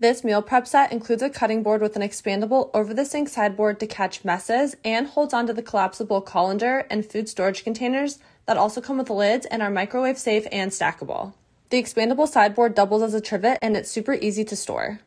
This meal prep set includes a cutting board with an expandable over the sink sideboard to catch messes and holds onto the collapsible colander and food storage containers that also come with lids and are microwave safe and stackable. The expandable sideboard doubles as a trivet and it's super easy to store.